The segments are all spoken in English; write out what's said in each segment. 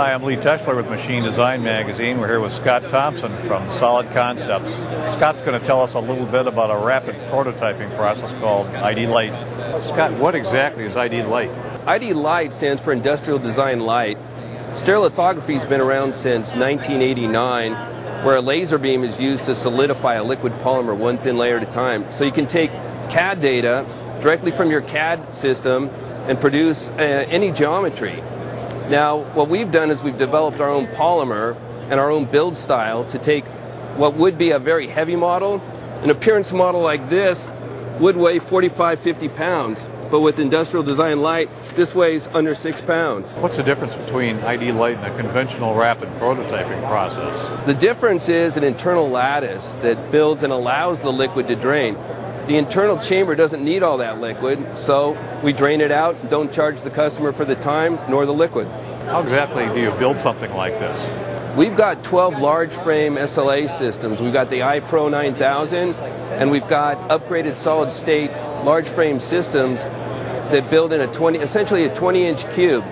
Hi, I'm Lee Teschler with Machine Design Magazine. We're here with Scot Thompson from Solid Concepts. Scot's going to tell us a little bit about a rapid prototyping process called ID Light. Scot, what exactly is ID Light? ID Light stands for Industrial Design Light. Stereolithography has been around since 1989, where a laser beam is used to solidify a liquid polymer one thin layer at a time. So you can take CAD data directly from your CAD system and produce uh, any geometry. Now, what we've done is we've developed our own polymer and our own build style to take what would be a very heavy model. An appearance model like this would weigh 45, 50 pounds, but with industrial design light, this weighs under six pounds. What's the difference between ID Light and a conventional rapid prototyping process? The difference is an internal lattice that builds and allows the liquid to drain. The internal chamber doesn't need all that liquid, so we drain it out, don't charge the customer for the time nor the liquid. How exactly do you build something like this? We've got 12 large frame SLA systems. We've got the iPro 9000, and we've got upgraded solid state large frame systems that build in a 20, essentially a 20 inch cube.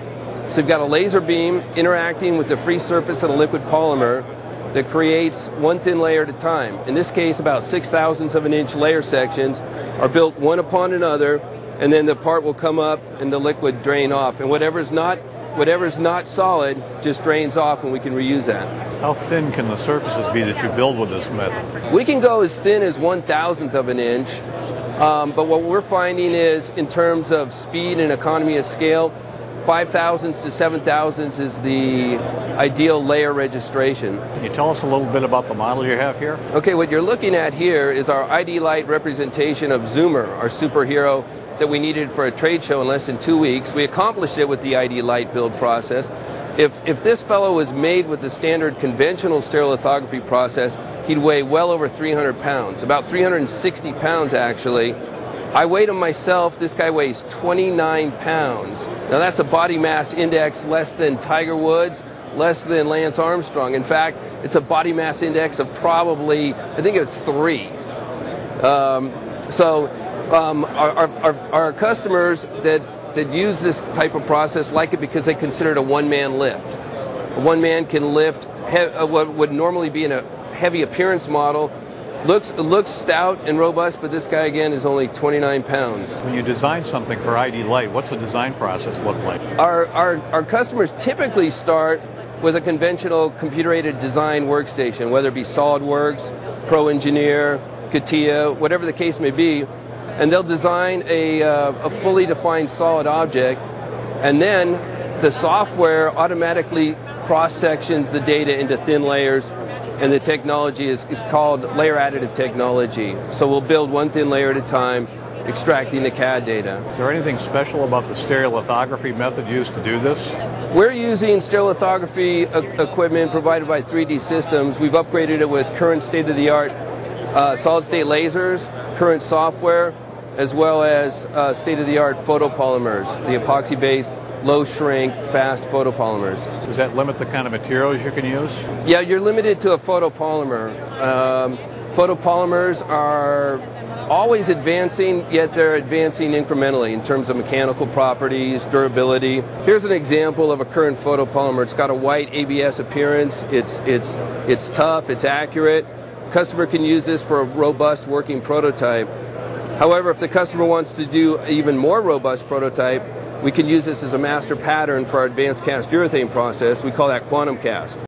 So you've got a laser beam interacting with the free surface of a liquid polymer that creates one thin layer at a time. In this case, about six thousandths of an inch layer sections are built one upon another, and then the part will come up and the liquid drain off. And whatever's not whatever's not solid just drains off and we can reuse that. How thin can the surfaces be that you build with this method? We can go as thin as one thousandth of an inch, um, but what we're finding is in terms of speed and economy of scale, five thousandths to seven thousandths is the ideal layer registration. Can you tell us a little bit about the model you have here? Okay, what you're looking at here is our ID Light representation of Zoomer, our superhero that we needed for a trade show in less than two weeks. We accomplished it with the ID Light build process. If, if this fellow was made with the standard conventional stereolithography process, he'd weigh well over 300 pounds, about 360 pounds actually. I weighed him myself. This guy weighs 29 pounds. Now that's a body mass index less than Tiger Woods, less than Lance Armstrong. In fact, it's a body mass index of probably, I think it's three. Um, so um, our, our, our, customers that, that use this type of process like it because they consider it a one-man lift. One man can lift uh, what would normally be in a heavy appearance model looks looks stout and robust, but this guy again is only 29 pounds. When you design something for ID Light, what's the design process look like? Our our, our customers typically start with a conventional computer-aided design workstation, whether it be SolidWorks, Pro Engineer, CATIA, whatever the case may be, and they'll design a, uh, a fully defined solid object, and then the software automatically cross sections the data into thin layers and the technology is, is called layer additive technology. So we'll build one thin layer at a time, extracting the CAD data. Is there anything special about the stereolithography method used to do this? We're using stereolithography equipment provided by 3D Systems. We've upgraded it with current state-of-the-art uh, solid-state lasers, current software, as well as uh, state-of-the-art photopolymers, the epoxy-based low shrink, fast photopolymers. Does that limit the kind of materials you can use? Yeah, you're limited to a photopolymer. Um, photopolymers are always advancing, yet they're advancing incrementally in terms of mechanical properties, durability. Here's an example of a current photopolymer. It's got a white ABS appearance. It's it's it's tough. It's accurate. Customer can use this for a robust working prototype. However, if the customer wants to do even more robust prototype, we can use this as a master pattern for our advanced cast urethane process. We call that quantum cast.